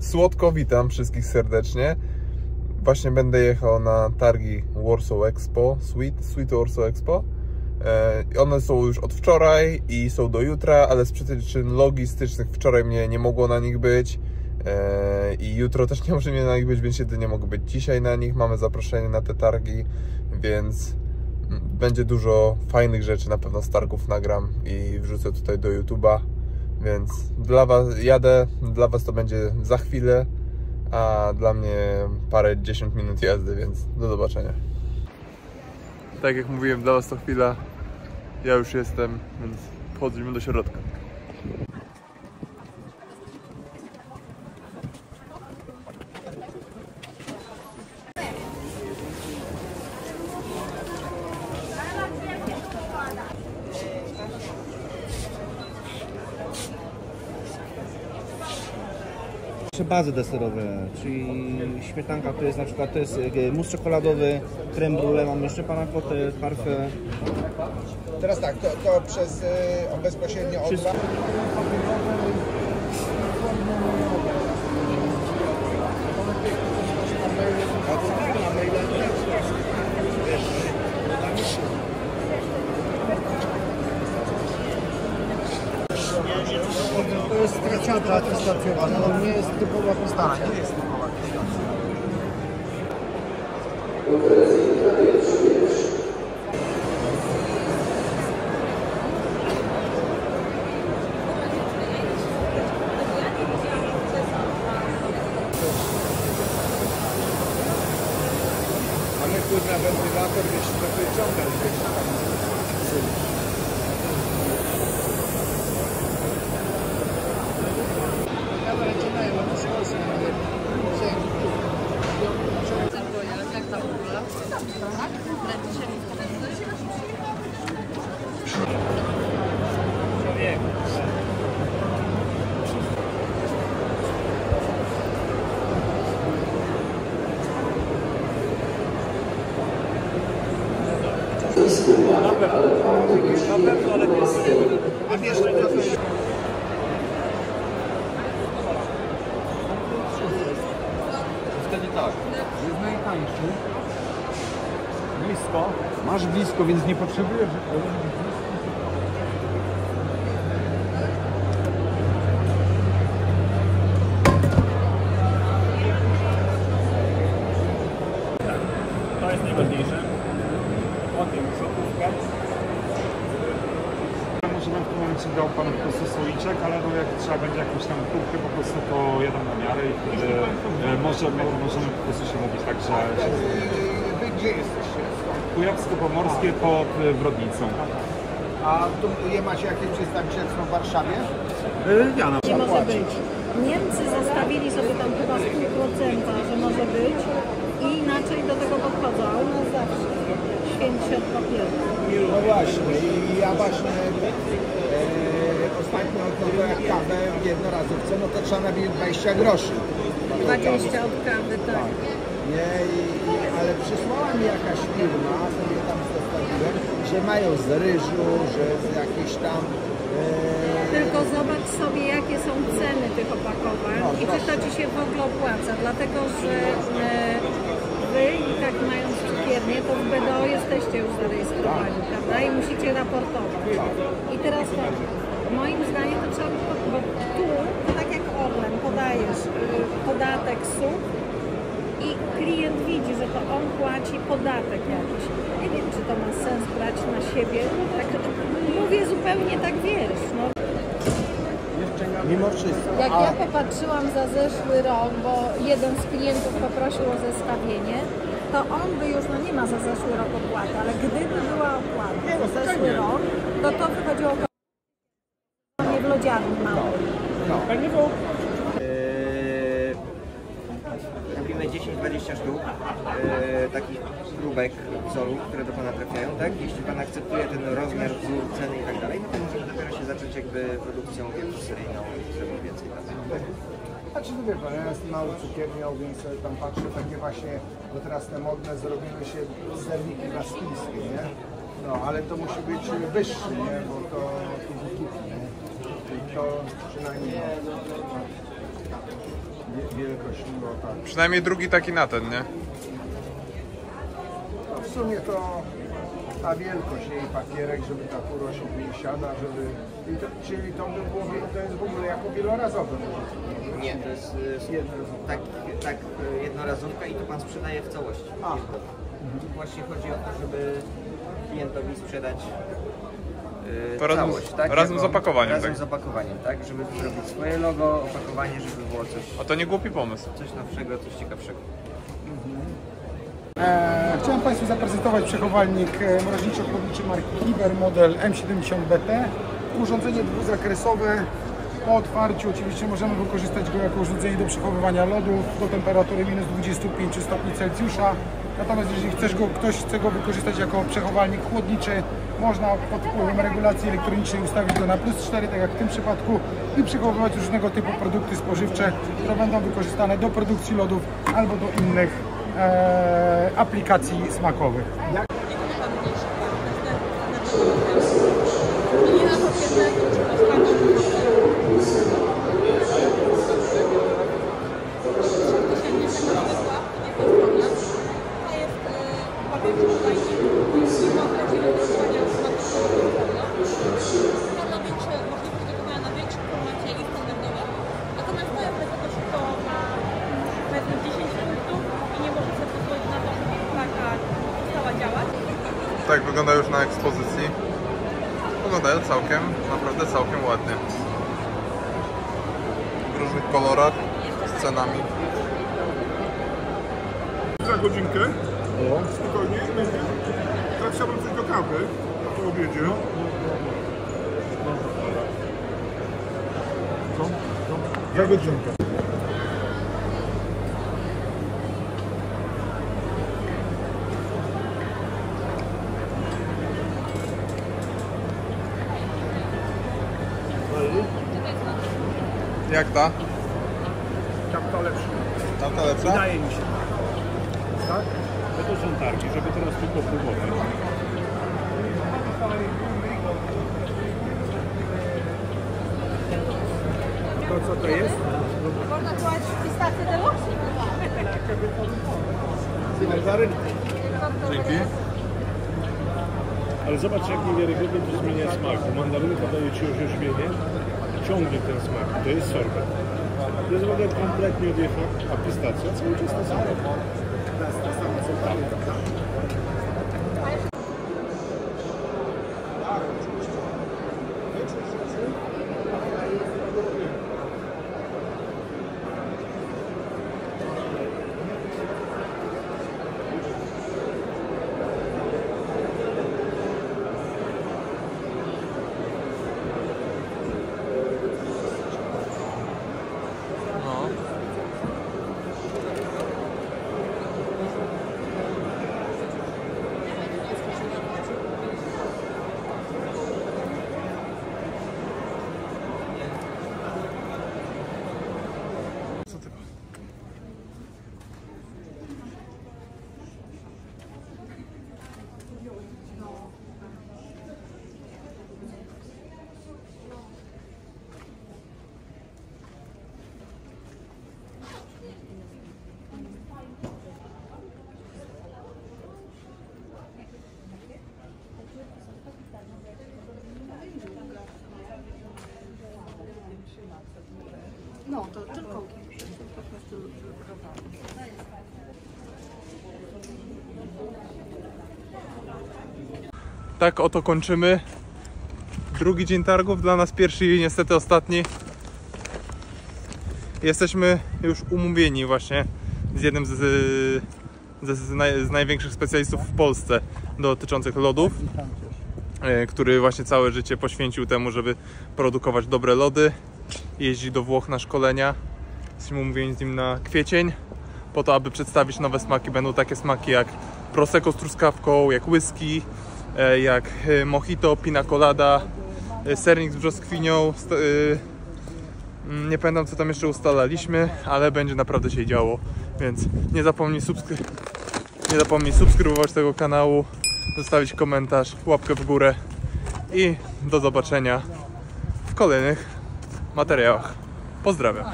słodko witam wszystkich serdecznie. Właśnie będę jechał na targi Warsaw Expo, Sweet, Sweet Warsaw Expo. E, One są już od wczoraj i są do jutra, ale z przyczyn logistycznych wczoraj mnie nie mogło na nich być. E, I jutro też nie może mnie na nich być, więc jedynie mogę być dzisiaj na nich. Mamy zaproszenie na te targi, więc mm, będzie dużo fajnych rzeczy na pewno z targów nagram i wrzucę tutaj do YouTube'a. Więc dla Was jadę, dla Was to będzie za chwilę, a dla mnie parę 10 minut jazdy, więc do zobaczenia. Tak jak mówiłem, dla Was to chwila. Ja już jestem, więc wchodzimy do środka. Jeszcze bazy deserowe, czyli śmietanka to jest na przykład to jest e, mus czekoladowy, creme brulee, mam jeszcze pana kotę, parfę. Teraz tak, to, to przez y, bezpośrednio od Wszystko. To jest straciata atestacjowana, to nie jest typowa pistacja. nie jest typowa pistacja. Mamy wpływ na wentylator, jeśli to wyciąga, wiesz, tam Jak tam w ogóle? Tak? Kręci się A wiesz, że to jest... Wtedy tak, jest najtańszy, blisko, masz blisko, więc nie potrzebujesz To jest najważniejsze. O tym złotówkę. Momencie dał panu po prostu słoiczek, ale no jak trzeba będzie jakąś tam próbkę po prostu to jadę na miarę i wtedy e, może, mo- możemy po prostu się mówić tak, że Wy gdzie jesteście? Kujawsko-Pomorskie pod e, Brodnicą. A tu je macie jakieś przedstawicielstwo w Warszawie? Ja na Nie może być. Niemcy zostawili sobie tam chyba z pół procenta, że może być i inaczej do tego podchodzą, a u nas zawsze święci od papieru. No właśnie, i ja właśnie e, ostatnio to jak kawę w jednorazówce, no to trzeba nabić 20 groszy. 20 od kawy, tak. Nie, i, i, ale przysłała mi jakaś firma, sobie tam zostawiłem, że mają z ryżu, że z jakieś tam... E, Tylko zobacz sobie, jakie są ceny tych opakowań No, i czy to. Ci się w ogóle opłaca, dlatego że e, Wy i tak mając cukiernię, to w BDO jesteście już zarejestrowani, prawda? I musicie raportować. I teraz tak, moim zdaniem to trzeba, bo tu, to tak jak Orlen, podajesz y, podatek SUP i klient widzi, że to on płaci podatek jakiś. Nie wiem, czy to ma sens brać na siebie. Tak, mówię zupełnie tak, wiesz, no. mimo wszystko. Jak ja popatrzyłam za zeszły rok, bo jeden z klientów poprosił o zestawienie, to on by już, no nie ma za zeszły rok opłaty, ale gdyby była opłata za zeszły rok, to to wychodziło nie w lodziarni małej. Eee, robimy 10-20 sztuk eee, takich próbek wzorów, które do Pana trafiają, tak? Jeśli Pan akceptuje ten rozmiar, wzór, ceny i tak dalej, no to możemy dopiero się zacząć jakby produkcją wielką seryjną i zrobić więcej. Tak? Znaczy, no wie pan, ja jestem mały cukiernią, więc sobie tam patrzę takie właśnie, bo teraz te modne zrobiły się serniki baskijskie, nie? No, ale to musi być wyższy, nie? Bo to to bukiki, nie? I to przynajmniej... wielkość lota. Przynajmniej drugi taki na ten, nie? No w sumie to ta wielkość, jej papierek, żeby ta furo się nie siada, żeby... To, czyli to by było, to jest w ogóle jako wielorazowe. Nie, to jest y, Jednorazowe. tak, tak y, jednorazówka i to Pan sprzedaje w całości. A. Tu Właśnie chodzi o to, żeby klientowi sprzedać y, razem z- całość, tak? razem z opakowaniem, Razem tak? z opakowaniem, tak? Żeby zrobić swoje logo, opakowanie, żeby było coś, A to nie głupi pomysł. coś nowszego, coś ciekawszego. E, Chciałem Państwu zaprezentować przechowalnik e, mroźniczo-chłodniczy marki Kiber model M70BT. Urządzenie dwuzakresowe. Po otwarciu oczywiście możemy wykorzystać go jako urządzenie do przechowywania lodów do temperatury minus 25 stopni Celsjusza. Natomiast jeżeli chcesz go, ktoś chce go wykorzystać jako przechowalnik chłodniczy, można pod wpływem regulacji elektronicznej ustawić go na plus 4, tak jak w tym przypadku, i przechowywać różnego typu produkty spożywcze, które będą wykorzystane do produkcji lodów albo do innych e, aplikacji smakowych. Tak wygląda już na ekspozycji. Wyglądają całkiem, naprawdę całkiem ładnie. W różnych kolorach, z cenami. za godzinkę. Spokojnie, będzie. Tak chciałbym coś do kawy po obiedzie. Za godzinkę. Jak ta? Tamto lepsze. Tamta lepsza? Wydaje mi się. Tak? No to są targi, żeby teraz tylko próbować. To co to jest? Można kłaść pistację deluxe? Mandarynki. Dzięki. Ale zobacz jak niewiarygodnie to zmienia smak. Bo mandarynka daje Ci orzeźwienie, smak. To jest sorbet. To jest w ogóle kompletnie odjechał, a pistacja cały czas ta sama. No, to tylko po prostu Tak oto kończymy. Drugi dzień targów, dla nas pierwszy i niestety ostatni. Jesteśmy już umówieni właśnie z jednym z, z, z, naj, z największych specjalistów w Polsce dotyczących lodów, e, który właśnie całe życie poświęcił temu, żeby produkować dobre lody. Jeździ do Włoch na szkolenia. Jesteśmy umówieni z nim na kwiecień po to, aby przedstawić nowe smaki. Będą takie smaki jak prosecco z truskawką, jak whisky, e, jak e, mojito, pina colada, e, sernik z brzoskwinią. mm, Nie pamiętam co tam jeszcze ustalaliśmy, ale będzie naprawdę się działo, więc nie zapomnij, subskry- nie zapomnij subskrybować tego kanału, zostawić komentarz, łapkę w górę i do zobaczenia w kolejnych materiałach. Pozdrawiam.